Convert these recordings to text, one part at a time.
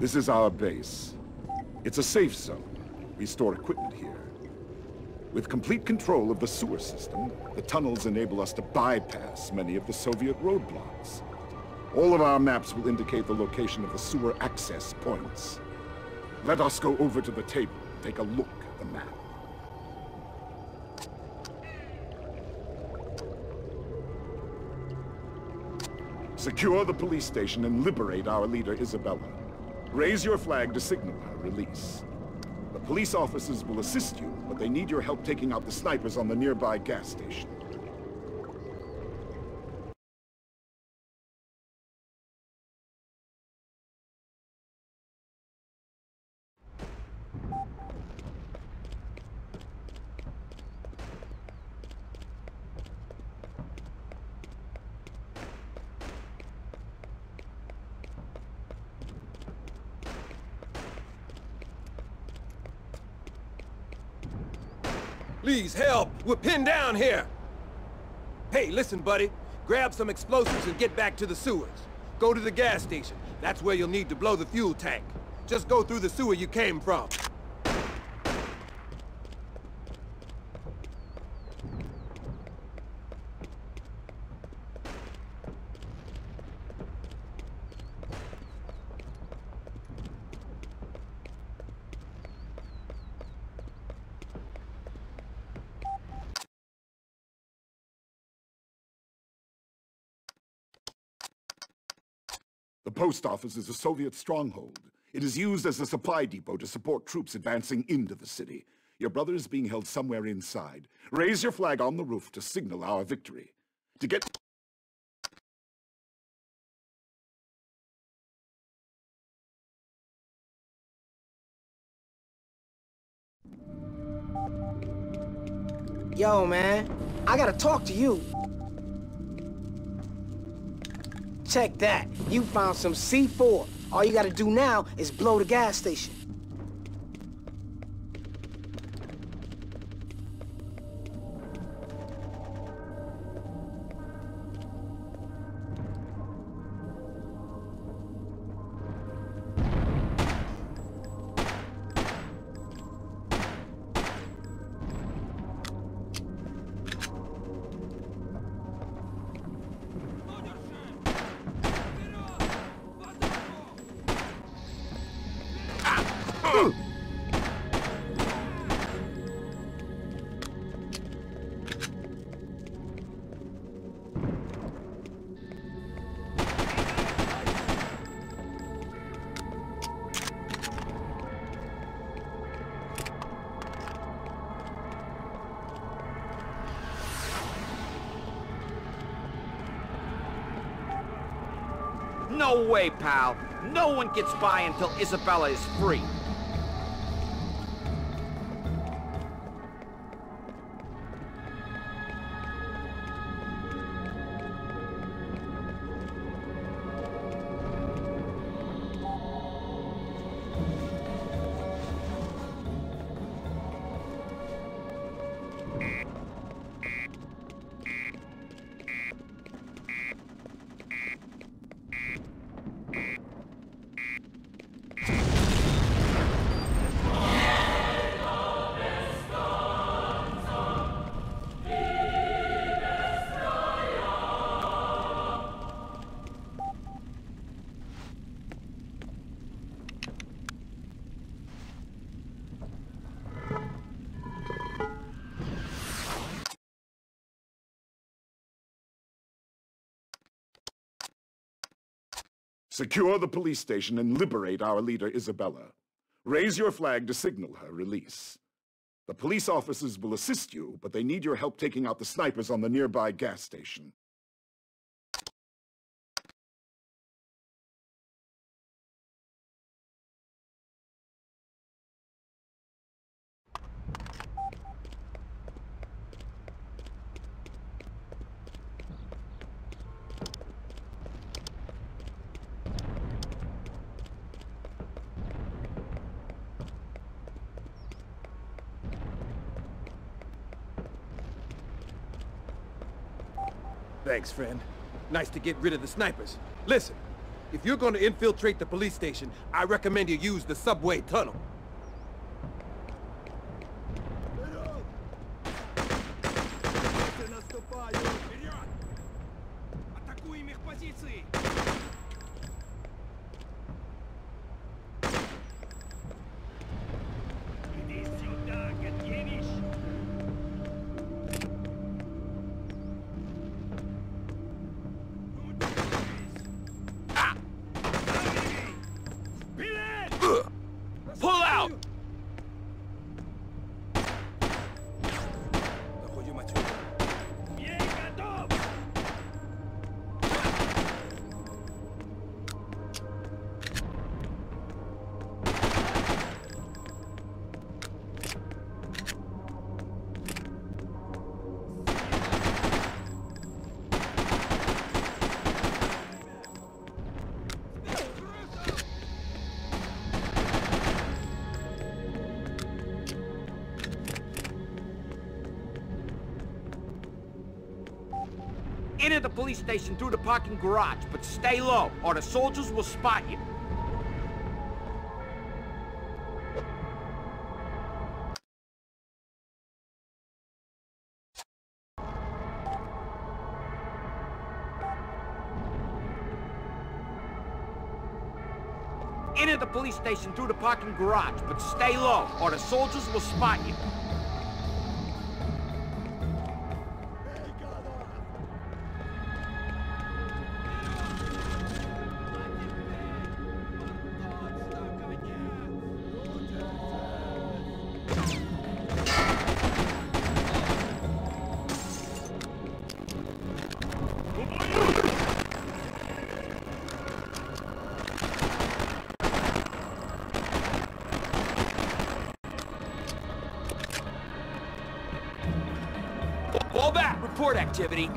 This is our base. It's a safe zone. We store equipment here. With complete control of the sewer system, the tunnels enable us to bypass many of the Soviet roadblocks. All of our maps will indicate the location of the sewer access points. Let us go over to the table and take a look at the map. Secure the police station and liberate our leader, Isabella. Raise your flag to signal her release. The police officers will assist you, but they need your help taking out the snipers on the nearby gas station. Please, help! We're pinned down here! Hey, listen, buddy. Grab some explosives and get back to the sewers. Go to the gas station. That's where you'll need to blow the fuel tank. Just go through the sewer you came from. The post office is a Soviet stronghold. It is used as a supply depot to support troops advancing into the city. Your brother is being held somewhere inside. Raise your flag on the roof to signal our victory. To get... Yo, man, I gotta talk to you. Check that. You found some C4. All you gotta do now is blow the gas station. No way, pal. No one gets by until Isabella is free. Secure the police station and liberate our leader, Isabella. Raise your flag to signal her release. The police officers will assist you, but they need your help taking out the snipers on the nearby gas station. Thanks, friend. Nice to get rid of the snipers. Listen, If you're gonna infiltrate the police station, I recommend you use the subway tunnel. Атакуем их позиции! Enter the police station through the parking garage, but stay low, or the soldiers will spot you. Enter the police station through the parking garage, but stay low, or the soldiers will spot you. Report activity.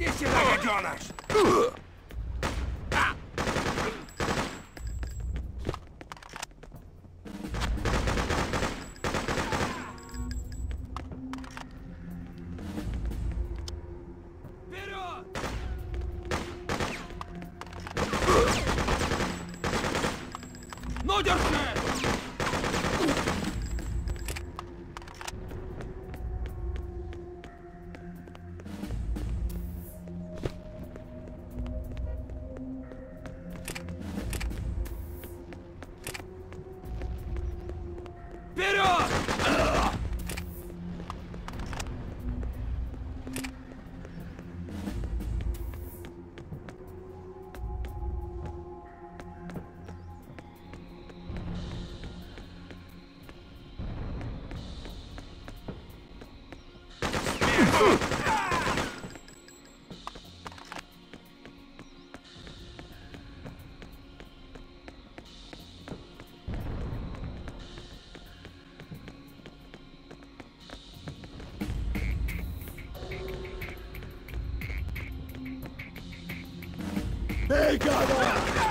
Иди сюда, гаденыш! Over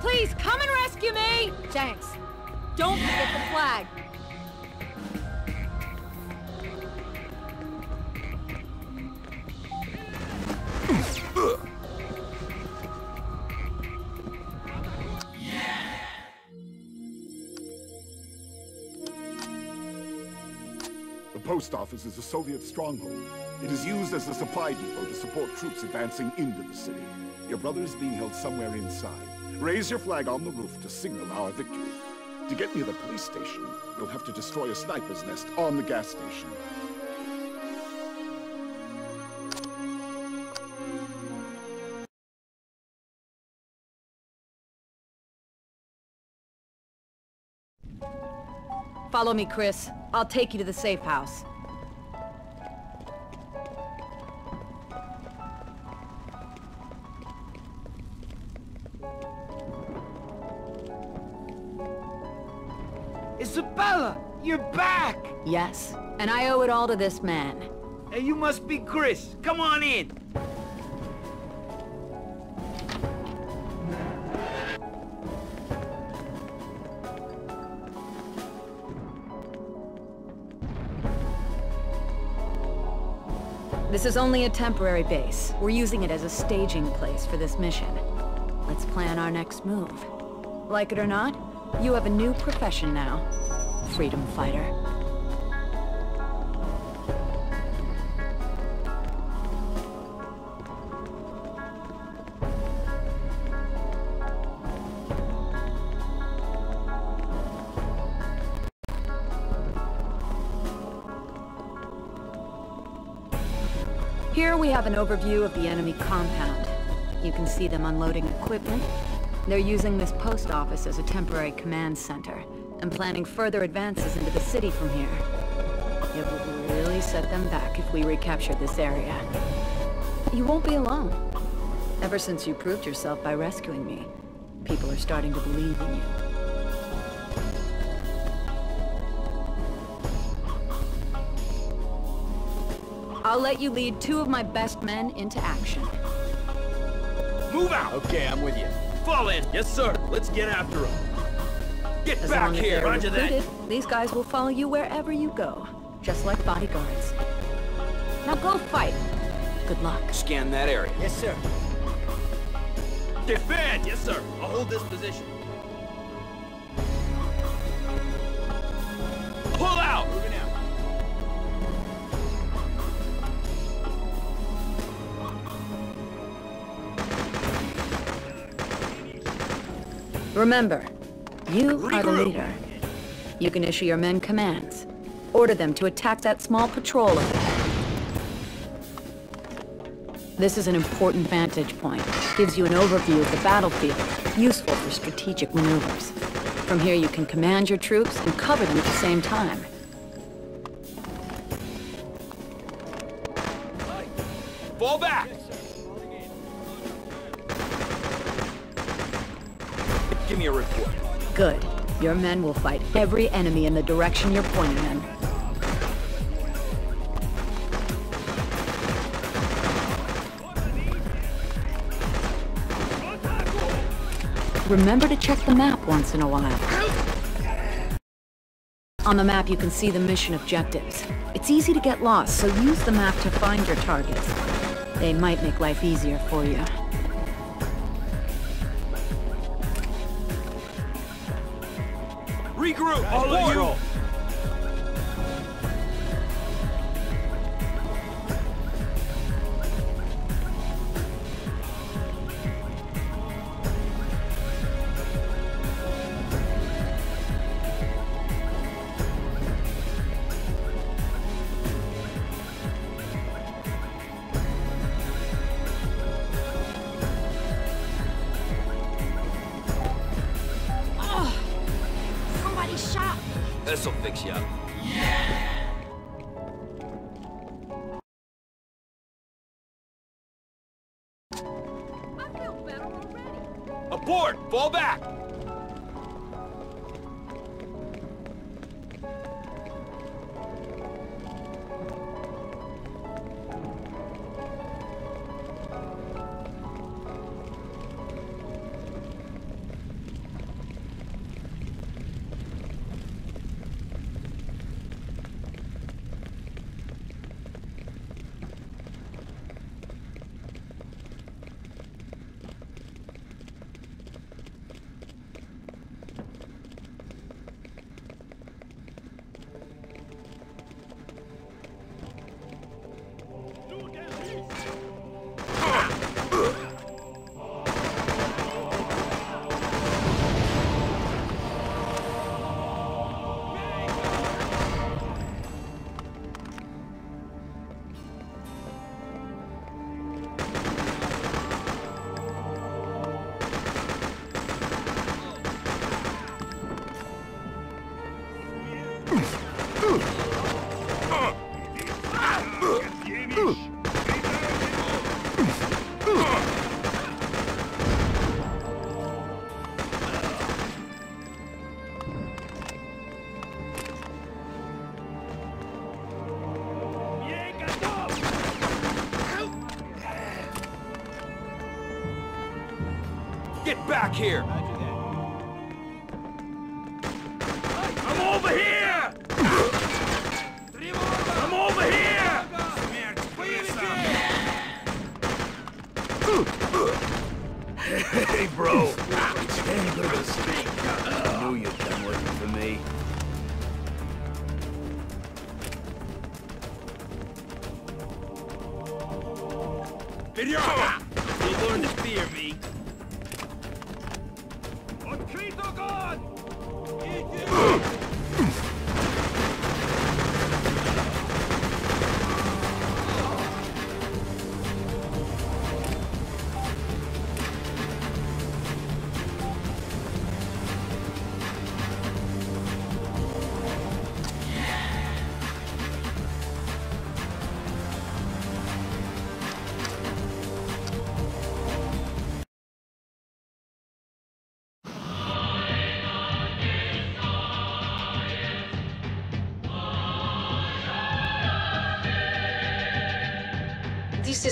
Please, come and rescue me! Thanks. Don't forget the flag. Post office is a Soviet stronghold. It is used as a supply depot to support troops advancing into the city. Your brother is being held somewhere inside. Raise your flag on the roof to signal our victory. To get near the police station, you'll have to destroy a sniper's nest on the gas station. Follow me, Chris. I'll take you to the safe house. Isabella, you're back! Yes, and I owe it all to this man. Hey, you must be Chris. Come on in. This is only a temporary base. We're using it as a staging place for this mission. Let's plan our next move. Like it or not, you have a new profession now. Freedom fighter. Here we have an overview of the enemy compound. You can see them unloading equipment. They're using this post office as a temporary command center, and planning further advances into the city from here. It would really set them back if we recaptured this area. You won't be alone. Ever since you proved yourself by rescuing me, people are starting to believe in you. I'll let you lead two of my best men into action. Move out! Okay, I'm with you. Fall in! Yes, sir. Let's get after him. Get As back here! Roger that! these guys will follow you wherever you go, just like bodyguards. Now go fight. Good luck. Scan that area. Yes, sir. Defend! Yes, sir. I'll hold this position. Remember, you are the leader. You can issue your men commands. Order them to attack that small patrol over there. This is an important vantage point. Gives you an overview of the battlefield, useful for strategic maneuvers. From here you can command your troops and cover them at the same time. Fall back! Good. Your men will fight every enemy in the direction you're pointing them. Remember to check the map once in a while. On the map, you can see the mission objectives. It's easy to get lost, so use the map to find your targets. They might make life easier for you. Regroup, all of you! This'll fix you up. I Get Hey, bro. I knew you'd come working for me. Video! You'll learn to fear me.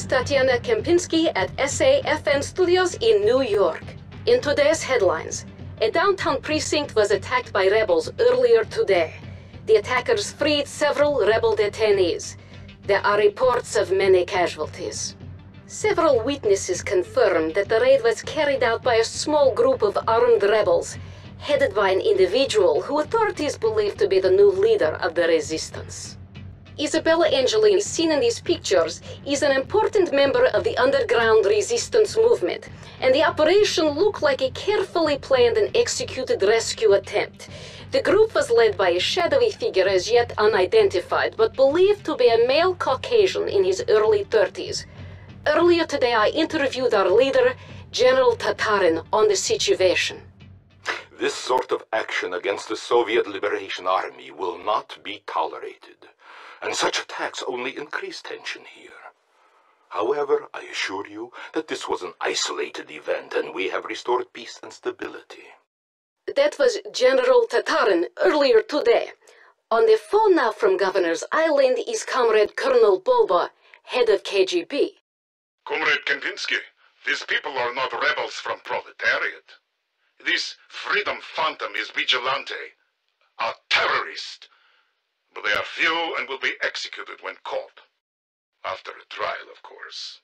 Tatiana Kempinski at SAFN Studios in New York. In today's headlines, a downtown precinct was attacked by rebels earlier today. The attackers freed several rebel detainees. There are reports of many casualties. Several witnesses confirmed that the raid was carried out by a small group of armed rebels, headed by an individual who authorities believe to be the new leader of the resistance. Isabella Angelini, seen in these pictures, is an important member of the underground resistance movement, and the operation looked like a carefully planned and executed rescue attempt. The group was led by a shadowy figure as yet unidentified, but believed to be a male Caucasian in his early 30s. Earlier today, I interviewed our leader, General Tatarin, on the situation. This sort of action against the Soviet Liberation Army will not be tolerated, and such attacks only increase tension here. However, I assure you that this was an isolated event and we have restored peace and stability. That was General Tatarin earlier today. On the phone now from Governor's Island is Comrade Colonel Bulba, head of KGB. Comrade Kempinski, these people are not rebels from proletariat. This freedom phantom is vigilante, a terrorist. But they are few and will be executed when caught. After a trial, of course.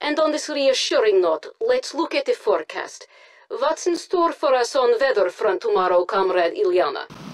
And on this reassuring note, let's look at the forecast. What's in store for us on weather front tomorrow, Comrade Ilyana?